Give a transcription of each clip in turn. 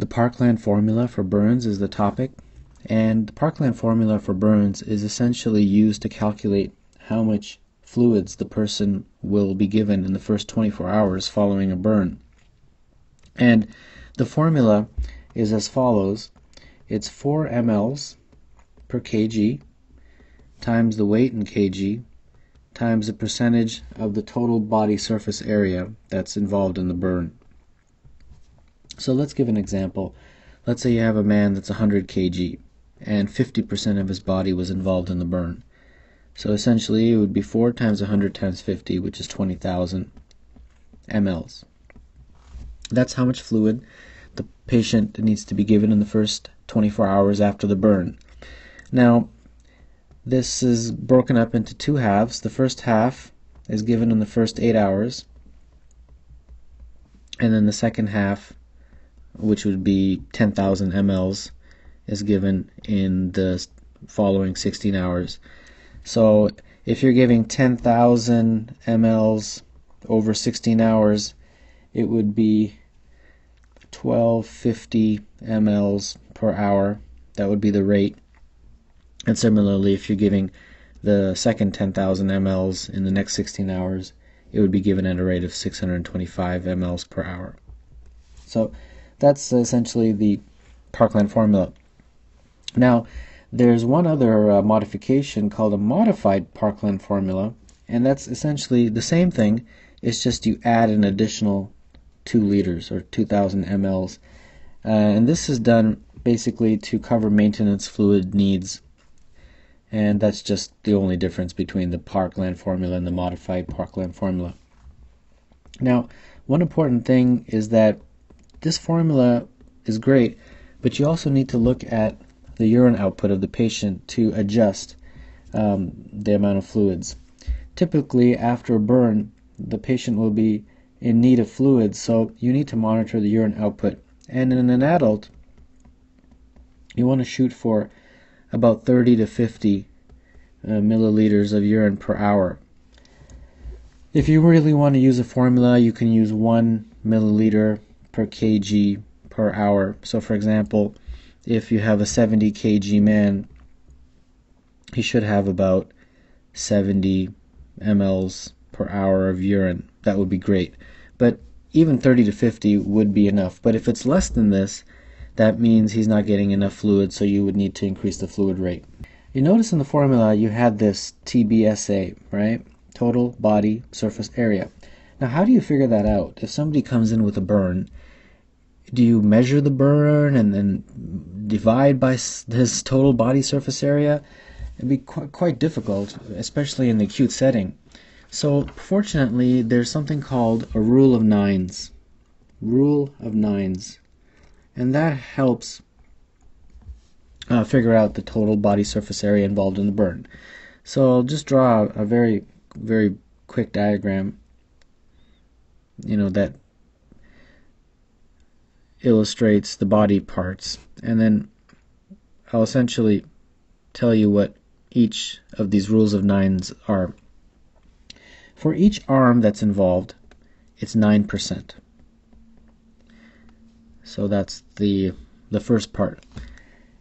The Parkland formula for burns is the topic, and the Parkland formula for burns is essentially used to calculate how much fluids the person will be given in the first 24 hours following a burn. And the formula is as follows it's 4 mLs per kg times the weight in kg times the percentage of the total body surface area that's involved in the burn. So let's give an example. Let's say you have a man that's 100 kg and 50% of his body was involved in the burn. So essentially it would be 4 times 100 times 50, which is 20,000 mLs. That's how much fluid the patient needs to be given in the first 24 hours after the burn. Now, this is broken up into two halves. The first half is given in the first 8 hours, and then the second half which would be 10,000 mLs, is given in the following 16 hours. So if you're giving 10,000 mLs over 16 hours, it would be 1250 mLs per hour. That would be the rate. And similarly, if you're giving the second 10,000 mLs in the next 16 hours, it would be given at a rate of 625 mLs per hour. So that's essentially the Parkland formula. Now, there's one other uh, modification called a modified Parkland formula, and that's essentially the same thing. It's just you add an additional 2 liters or 2,000 mLs. Uh, and this is done basically to cover maintenance fluid needs. And that's just the only difference between the Parkland formula and the modified Parkland formula. Now, one important thing is that this formula is great, but you also need to look at the urine output of the patient to adjust um, the amount of fluids. Typically, after a burn, the patient will be in need of fluids, so you need to monitor the urine output. And in an adult, you want to shoot for about 30 to 50 uh, milliliters of urine per hour. If you really want to use a formula, you can use 1 milliliter per kg per hour. So, for example, if you have a 70 kg man, he should have about 70 mLs per hour of urine. That would be great. But even 30 to 50 would be enough. But if it's less than this, that means he's not getting enough fluid, so you would need to increase the fluid rate. You notice in the formula you had this TBSA, right? Total body surface area. Now, how do you figure that out? If somebody comes in with a burn do you measure the burn and then divide by his total body surface area? It'd be quite, quite difficult, especially in the acute setting. So, fortunately, there's something called a rule of nines. Rule of nines. And that helps uh, figure out the total body surface area involved in the burn. So, I'll just draw a very, very quick diagram, you know, that illustrates the body parts. And then I'll essentially tell you what each of these rules of nines are. For each arm that's involved, it's 9%. So that's the, the first part.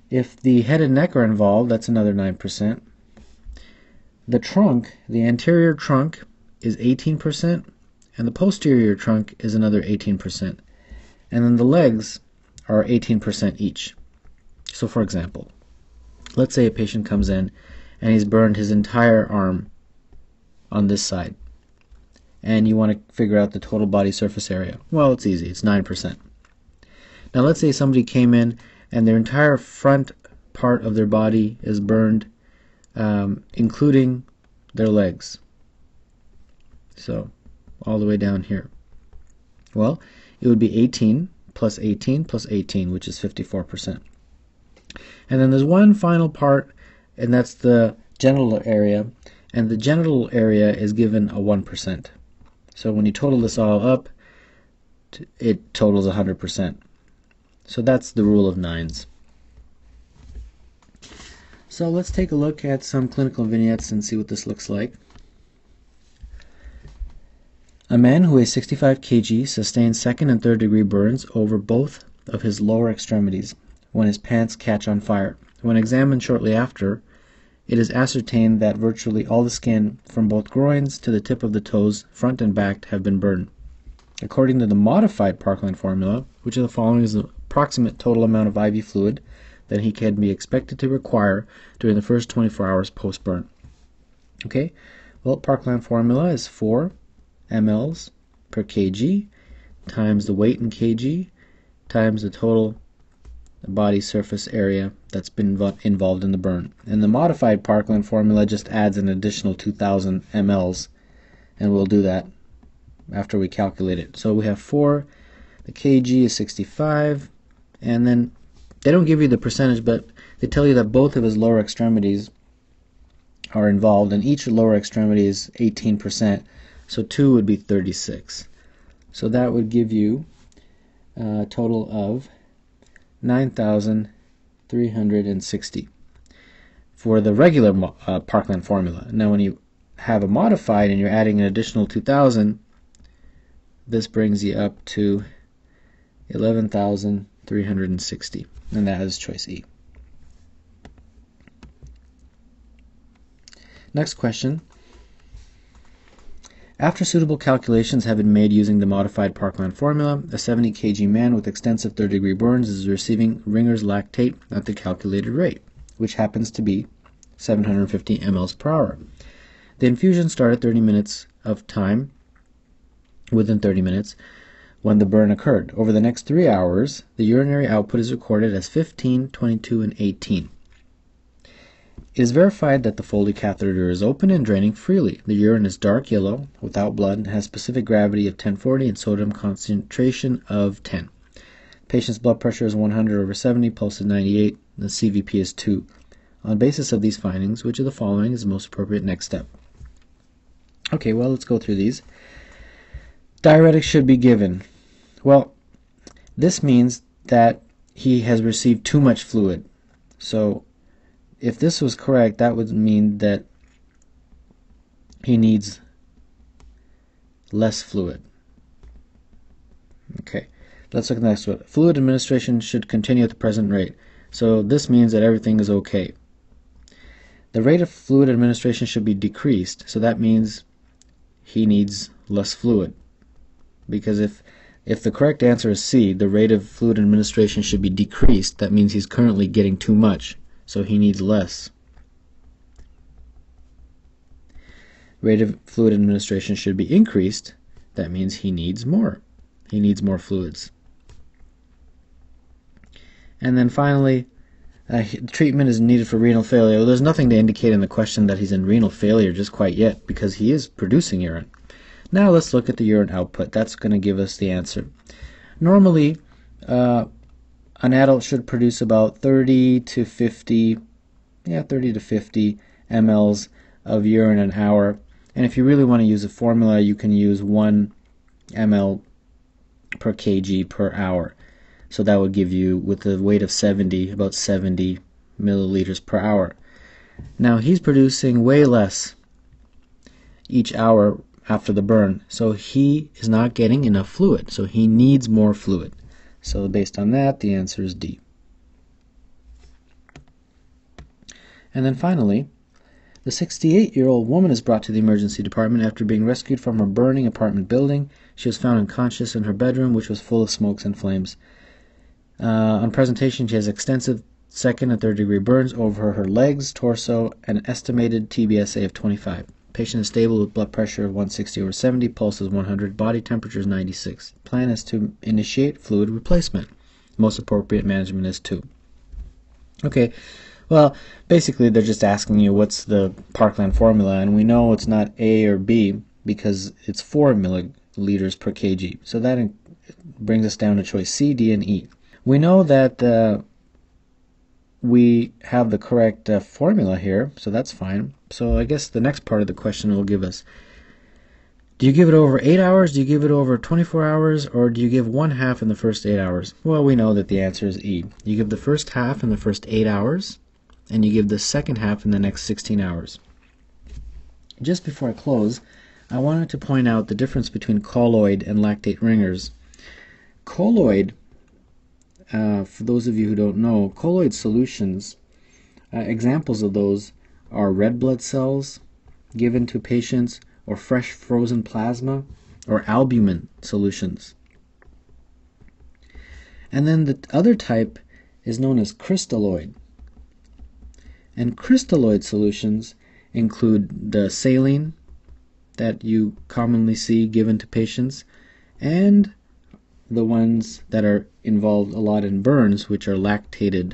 If the head and neck are involved, that's another 9%. The trunk, the anterior trunk, is 18%, and the posterior trunk is another 18% and then the legs are 18% each. So, for example, let's say a patient comes in and he's burned his entire arm on this side, and you want to figure out the total body surface area. Well, it's easy, it's 9%. Now, let's say somebody came in and their entire front part of their body is burned, um, including their legs. So, all the way down here. Well, it would be 18 plus 18 plus 18, which is 54%. And then there's one final part, and that's the genital area. And the genital area is given a 1%. So when you total this all up, it totals 100%. So that's the rule of nines. So let's take a look at some clinical vignettes and see what this looks like. A man who weighs 65 kg sustained second and third degree burns over both of his lower extremities when his pants catch on fire. When examined shortly after, it is ascertained that virtually all the skin from both groins to the tip of the toes, front and back, have been burned. According to the modified Parkland formula, which of the following is the approximate total amount of IV fluid that he can be expected to require during the first 24 hours post burn? Okay, well, Parkland formula is 4 mLs per kg times the weight in kg times the total body surface area that's been involved in the burn. And the modified Parkland formula just adds an additional 2000 mLs, and we'll do that after we calculate it. So we have 4, the kg is 65, and then they don't give you the percentage, but they tell you that both of his lower extremities are involved, and each lower extremity is 18%, so 2 would be 36. So that would give you a total of 9,360 for the regular uh, Parkland formula. Now when you have a modified and you're adding an additional 2,000, this brings you up to 11,360, and that is choice E. Next question. After suitable calculations have been made using the modified Parkland formula, a 70 kg man with extensive third degree burns is receiving Ringer's lactate at the calculated rate, which happens to be 750 mLs per hour. The infusion started 30 minutes of time within 30 minutes when the burn occurred. Over the next three hours, the urinary output is recorded as 15, 22, and 18. It is verified that the Foley catheter is open and draining freely. The urine is dark yellow, without blood, and has specific gravity of 1040 and sodium concentration of 10. Patient's blood pressure is 100 over 70, pulse is 98, the CVP is 2. On basis of these findings, which of the following is the most appropriate next step? Okay, well, let's go through these. Diuretics should be given. Well, this means that he has received too much fluid. So if this was correct, that would mean that he needs less fluid. Okay, let's look at the next one. Fluid administration should continue at the present rate. So this means that everything is okay. The rate of fluid administration should be decreased, so that means he needs less fluid. Because if if the correct answer is C, the rate of fluid administration should be decreased, that means he's currently getting too much so he needs less. Rate of fluid administration should be increased. That means he needs more. He needs more fluids. And then finally, uh, treatment is needed for renal failure. There's nothing to indicate in the question that he's in renal failure just quite yet because he is producing urine. Now let's look at the urine output. That's going to give us the answer. Normally, uh, an adult should produce about 30 to 50, yeah, 30 to 50 mLs of urine an hour. And if you really want to use a formula, you can use 1 ml per kg per hour. So that would give you, with a weight of 70, about 70 milliliters per hour. Now he's producing way less each hour after the burn, so he is not getting enough fluid. So he needs more fluid. So based on that, the answer is D. And then finally, the 68-year-old woman is brought to the emergency department after being rescued from her burning apartment building. She was found unconscious in her bedroom, which was full of smokes and flames. Uh, on presentation, she has extensive second and third degree burns over her legs, torso, and an estimated TBSA of 25. Patient is stable with blood pressure of 160 over 70, pulse is 100, body temperature is 96. Plan is to initiate fluid replacement. Most appropriate management is 2. Okay, well, basically they're just asking you what's the Parkland formula, and we know it's not A or B because it's 4 milliliters per kg. So that brings us down to choice C, D, and E. We know that uh, we have the correct uh, formula here, so that's fine. So I guess the next part of the question will give us, do you give it over 8 hours, do you give it over 24 hours, or do you give one half in the first 8 hours? Well, we know that the answer is E. You give the first half in the first 8 hours, and you give the second half in the next 16 hours. Just before I close, I wanted to point out the difference between colloid and lactate ringers. Colloid uh, for those of you who don't know, colloid solutions, uh, examples of those are red blood cells given to patients, or fresh frozen plasma, or albumin solutions. And then the other type is known as crystalloid. And crystalloid solutions include the saline that you commonly see given to patients and the ones that are involved a lot in burns, which are lactated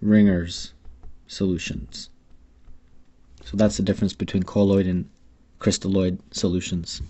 ringers solutions. So that's the difference between colloid and crystalloid solutions.